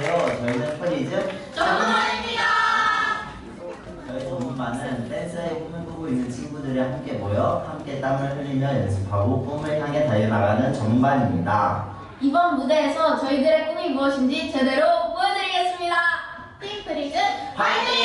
안녕하세요. 저희는 프리즘 전문반입니다. 저희 전문반은 댄스의 꿈을 꾸고 있는 친구들이 함께 모여 함께 땀을 흘리며 연습하고 꿈을 향해 달려나가는 전문반입니다. 이번 무대에서 저희들의 꿈이 무엇인지 제대로 보여드리겠습니다. 팀 프리즘 화이팅!